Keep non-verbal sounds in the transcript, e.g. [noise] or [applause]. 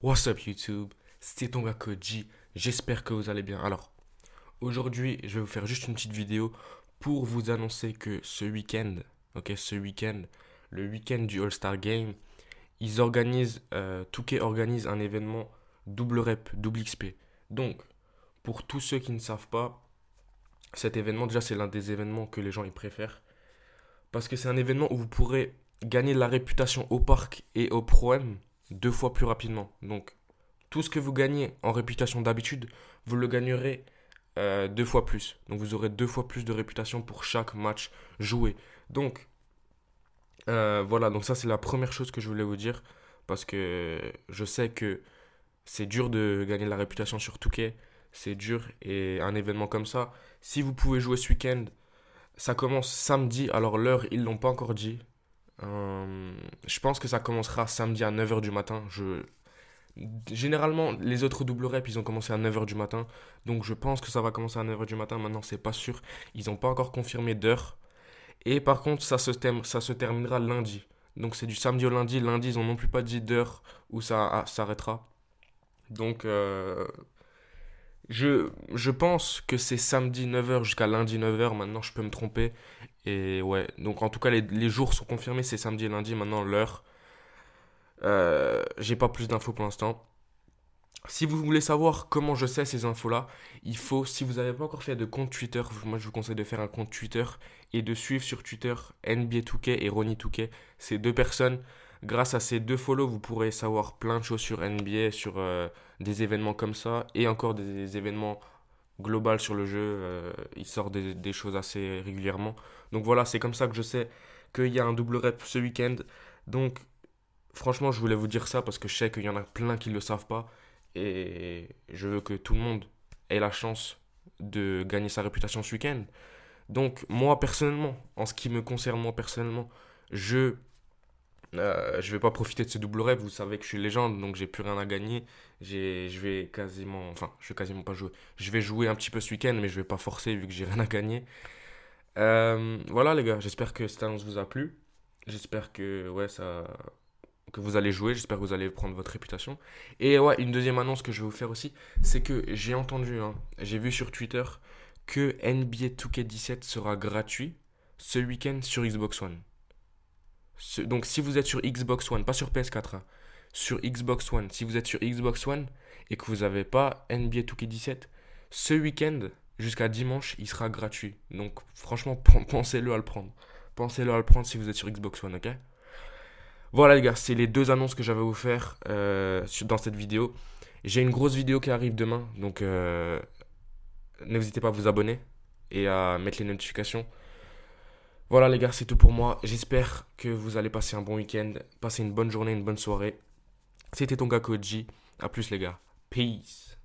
What's up YouTube? C'est ton gars Koji, j'espère que vous allez bien. Alors, aujourd'hui, je vais vous faire juste une petite vidéo pour vous annoncer que ce week-end, ok, ce week-end, le week-end du All-Star Game, ils organisent, euh, organise un événement double rep, double XP. Donc, pour tous ceux qui ne savent pas, cet événement, déjà, c'est l'un des événements que les gens ils préfèrent. Parce que c'est un événement où vous pourrez gagner de la réputation au parc et au pro-M deux fois plus rapidement. Donc, tout ce que vous gagnez en réputation d'habitude, vous le gagnerez euh, deux fois plus. Donc, vous aurez deux fois plus de réputation pour chaque match joué. Donc, euh, voilà, donc ça, c'est la première chose que je voulais vous dire. Parce que je sais que c'est dur de gagner de la réputation sur Touquet. C'est dur. Et un événement comme ça, si vous pouvez jouer ce week-end, ça commence samedi. Alors, l'heure, ils l'ont pas encore dit. Euh, je pense que ça commencera samedi à 9h du matin. Généralement, les autres double reps, ils ont commencé à 9h du matin. Donc je pense que ça va commencer à 9h du matin. Maintenant, c'est pas sûr. Ils n'ont pas encore confirmé d'heure. Et par contre, ça se, ça se terminera lundi. Donc c'est du samedi au lundi. Lundi, ils n'ont non plus pas dit d'heure où ça s'arrêtera. Donc euh, je, pense que c'est samedi 9h jusqu'à lundi 9h. Maintenant, je peux me tromper. Et ouais, donc en tout cas, les, jours sont confirmés. C'est samedi et lundi. Maintenant, l'heure. Euh, J'ai pas plus d'infos pour l'instant. Si vous voulez savoir comment je sais ces infos-là, il faut, si vous n'avez pas encore fait de compte Twitter, moi je vous conseille de faire un compte Twitter et de suivre sur Twitter NBA 2K et Ronnie 2K. Ces deux personnes, grâce à ces deux follow, vous pourrez savoir plein de choses sur NBA, sur euh, des événements comme ça et encore des, événements globaux sur le jeu. Euh, il sort des, des, choses assez régulièrement. Donc voilà, c'est comme ça que je sais qu'il y a un double rep ce week-end. Donc franchement, je voulais vous dire ça parce que je sais qu'il y en a plein qui ne le savent pas. Et je veux que tout le monde ait la chance de gagner sa réputation ce week-end. Donc moi personnellement, en ce qui me concerne moi personnellement, je euh, je vais pas profiter de ce double rêve. Vous savez que je suis légende, donc j'ai plus rien à gagner. Je vais quasiment, enfin, je vais quasiment pas jouer. Je vais jouer un petit peu ce week-end, mais je vais pas forcer vu que j'ai [laughs] rien à gagner. Euh, voilà les gars, j'espère que cette annonce vous a plu. J'espère que vous allez jouer. J'espère que vous allez prendre votre réputation. Et ouais, une deuxième annonce que je vais vous faire aussi, c'est que j'ai entendu, hein, j'ai vu sur Twitter que NBA 2K17 sera gratuit ce week-end sur Xbox One. Donc si vous êtes sur Xbox One, pas sur PS4, hein, sur Xbox One, si vous êtes sur Xbox One et que vous n'avez pas NBA 2K17, ce week-end jusqu'à dimanche, il sera gratuit. Donc franchement, [laughs] pensez-le à le prendre. Pensez-le à le prendre si vous êtes sur Xbox One, ok? Voilà les gars, c'est les deux annonces que j'avais à vous faire euh, dans cette vidéo. J'ai une grosse vidéo qui arrive demain, donc euh, n'hésitez pas à vous abonner et à mettre les notifications. Voilà les gars, c'est tout pour moi. J'espère que vous allez passer un bon week-end, passer une bonne journée, une bonne soirée. C'était ton gars Koji. A plus les gars. Peace.